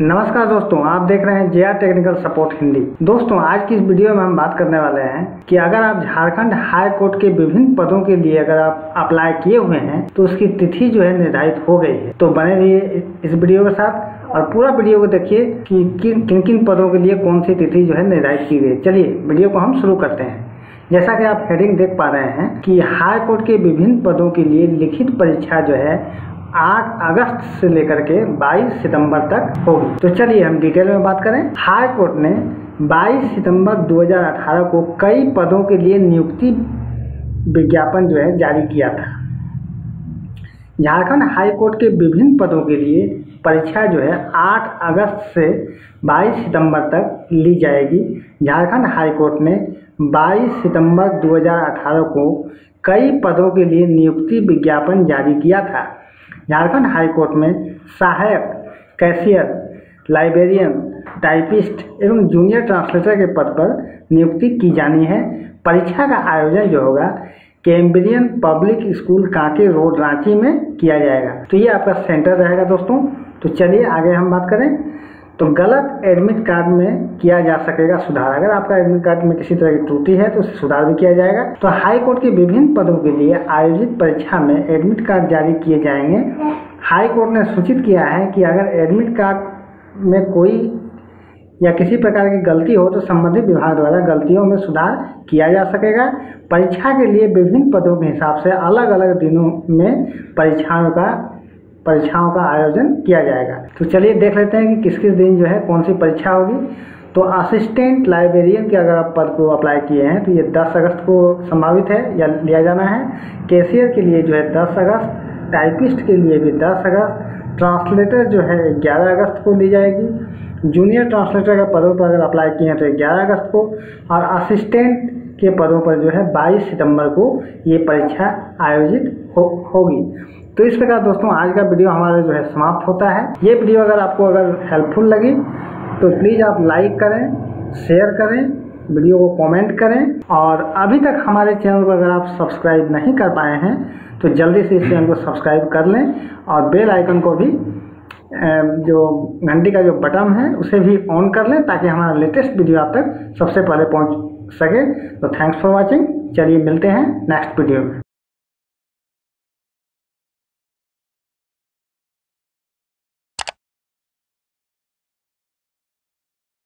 नमस्कार दोस्तों, आप देख रहे हैं जेआर टेक्निकल सपोर्ट हिंदी दोस्तों, आज की इस वीडियो में हम बात करने वाले हैं कि अगर आप झारखंड हाई कोर्ट के विभिन्न पदों के लिए अगर आप अप्लाई किए हुए हैं तो उसकी तिथि जो है निर्धारित हो गई है। तो बने रहिए इस वीडियो के साथ और पूरा वीडियो को देखिए कि किन किन किन पदों के लिए कौन सी तिथि जो है निर्धारित की गई चलिए, वीडियो को हम शुरू करते हैं। जैसा कि आप हेडिंग देख पा रहे हैं कि हाई कोर्ट के विभिन्न पदों के लिए लिखित परीक्षा जो है 8 अगस्त से लेकर के 22 सितंबर तक होगी। तो चलिए हम डिटेल में बात करें। हाई कोर्ट ने 22 सितंबर 2018 को कई पदों के लिए नियुक्ति विज्ञापन जो है जारी किया था। झारखंड हाई कोर्ट के विभिन्न पदों के लिए परीक्षा जो है 8 अगस्त से 22 सितंबर तक ली जाएगी। झारखंड हाई कोर्ट ने 22 सितंबर 2018 को कई पदों के लिए नियुक्ति विज्ञापन जारी किया था। झारखंड हाईकोर्ट में सहायक, कैशियर, लाइब्रेरियन, टाइपिस्ट एवं जूनियर ट्रांसलेटर के पद पर नियुक्ति की जानी है। परीक्षा का आयोजन जो होगा, Cambrian public school Kanke road, Ranchi में किया जाएगा। तो ये आपका सेंटर रहेगा दोस्तों। तो चलिए आगे हम बात करें। तो गलत एडमिट कार्ड में किया जा सकेगा सुधार। अगर आपका एडमिट कार्ड में किसी तरह की त्रुटि है तो सुधार भी किया जाएगा। तो हाई कोर्ट के विभिन्न पदों के लिए आयोजित परीक्षा में एडमिट कार्ड जारी किए जाएँगे। हाई कोर्ट ने सूचित किया है कि अगर एडमिट कार्ड में कोई या किसी प्रकार की गलती हो तो संबंधित विभाग द्वारा गलतियों में सुधार किया जा सकेगा। परीक्षा के लिए विभिन्न पदों के हिसाब से अलग अलग दिनों में परीक्षाओं का परीक्षाओं का आयोजन किया जाएगा। तो चलिए देख लेते हैं कि किस किस दिन जो है कौन सी परीक्षा होगी। तो असिस्टेंट लाइब्रेरियन के अगर आप पद को अप्लाई किए हैं तो ये 10 अगस्त को संभावित है या लिया जाना है। कैशियर के लिए जो है 10 अगस्त टाइपिस्ट के लिए भी 10 अगस्त ट्रांसलेटर जो है 11 अगस्त को ली जाएगी। जूनियर ट्रांसलेटर के पदों पर अगर अप्लाई किए हैं तो 11 अगस्त को। और असिस्टेंट के पदों पर जो है 22 सितंबर को ये परीक्षा आयोजित हो, होगी। तो इस प्रकार दोस्तों, आज का वीडियो हमारा जो है समाप्त होता है। ये वीडियो अगर आपको अगर हेल्पफुल लगी तो प्लीज़ आप लाइक करें शेयर करें, वीडियो को कमेंट करें। और अभी तक हमारे चैनल को अगर आप सब्सक्राइब नहीं कर पाए हैं तो जल्दी से इस चैनल को सब्सक्राइब कर लें और बेल आइकन को भी जो घंटी का जो बटन है, उसे भी ऑन कर लें ताकि हमारा लेटेस्ट वीडियो आप तक सबसे पहले पहुँच सके। तो थैंक्स फॉर वाचिंग चलिए मिलते हैं नेक्स्ट वीडियो में।